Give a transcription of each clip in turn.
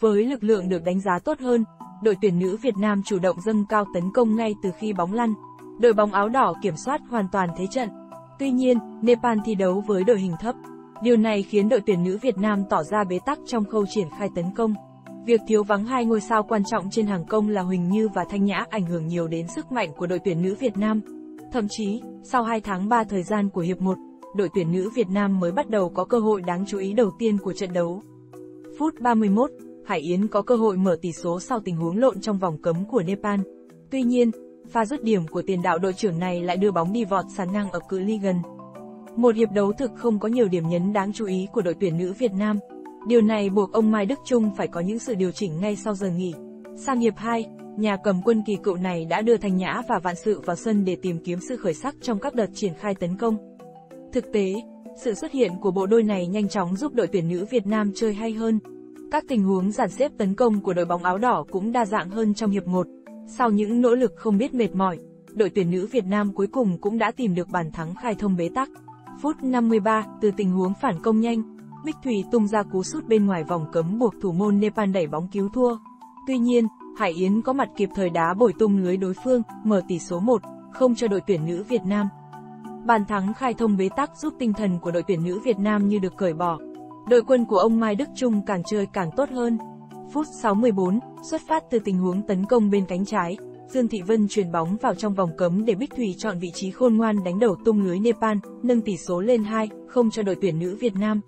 Với lực lượng được đánh giá tốt hơn, đội tuyển nữ Việt Nam chủ động dâng cao tấn công ngay từ khi bóng lăn. Đội bóng áo đỏ kiểm soát hoàn toàn thế trận. Tuy nhiên, Nepal thi đấu với đội hình thấp. Điều này khiến đội tuyển nữ Việt Nam tỏ ra bế tắc trong khâu triển khai tấn công. Việc thiếu vắng hai ngôi sao quan trọng trên hàng công là Huỳnh Như và Thanh Nhã ảnh hưởng nhiều đến sức mạnh của đội tuyển nữ Việt Nam. Thậm chí, sau 2 tháng 3 thời gian của hiệp 1, đội tuyển nữ Việt Nam mới bắt đầu có cơ hội đáng chú ý đầu tiên của trận đấu. Phút 31, Hải Yến có cơ hội mở tỷ số sau tình huống lộn trong vòng cấm của Nepal. Tuy nhiên, pha dứt điểm của tiền đạo đội trưởng này lại đưa bóng đi vọt sàn ngang ở cự ly gần. Một hiệp đấu thực không có nhiều điểm nhấn đáng chú ý của đội tuyển nữ Việt Nam. Điều này buộc ông Mai Đức Trung phải có những sự điều chỉnh ngay sau giờ nghỉ. Sang hiệp 2, nhà cầm quân kỳ cựu này đã đưa Thành Nhã và Vạn Sự vào sân để tìm kiếm sự khởi sắc trong các đợt triển khai tấn công. Thực tế, sự xuất hiện của bộ đôi này nhanh chóng giúp đội tuyển nữ Việt Nam chơi hay hơn. Các tình huống dàn xếp tấn công của đội bóng áo đỏ cũng đa dạng hơn trong hiệp 1. Sau những nỗ lực không biết mệt mỏi, đội tuyển nữ Việt Nam cuối cùng cũng đã tìm được bàn thắng khai thông bế tắc. Phút 53, từ tình huống phản công nhanh, Bích Thủy tung ra cú sút bên ngoài vòng cấm buộc thủ môn Nepal đẩy bóng cứu thua. Tuy nhiên, Hải Yến có mặt kịp thời đá bồi tung lưới đối phương, mở tỷ số 1, không cho đội tuyển nữ Việt Nam. Bàn thắng khai thông bế tắc giúp tinh thần của đội tuyển nữ Việt Nam như được cởi bỏ. Đội quân của ông Mai Đức Trung càng chơi càng tốt hơn. Phút 64, xuất phát từ tình huống tấn công bên cánh trái, Dương Thị Vân truyền bóng vào trong vòng cấm để Bích Thủy chọn vị trí khôn ngoan đánh đầu tung lưới Nepal, nâng tỷ số lên 2, không cho đội tuyển nữ Việt Nam.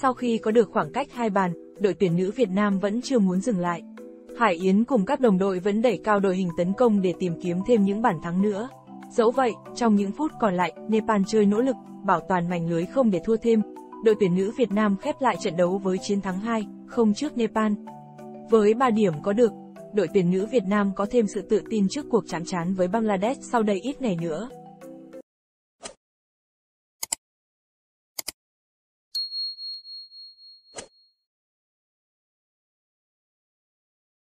Sau khi có được khoảng cách hai bàn, đội tuyển nữ Việt Nam vẫn chưa muốn dừng lại. Hải Yến cùng các đồng đội vẫn đẩy cao đội hình tấn công để tìm kiếm thêm những bàn thắng nữa. Dẫu vậy, trong những phút còn lại, Nepal chơi nỗ lực, bảo toàn mảnh lưới không để thua thêm. Đội tuyển nữ Việt Nam khép lại trận đấu với chiến thắng 2, không trước Nepal. Với 3 điểm có được, đội tuyển nữ Việt Nam có thêm sự tự tin trước cuộc chạm trán với Bangladesh sau đây ít ngày nữa.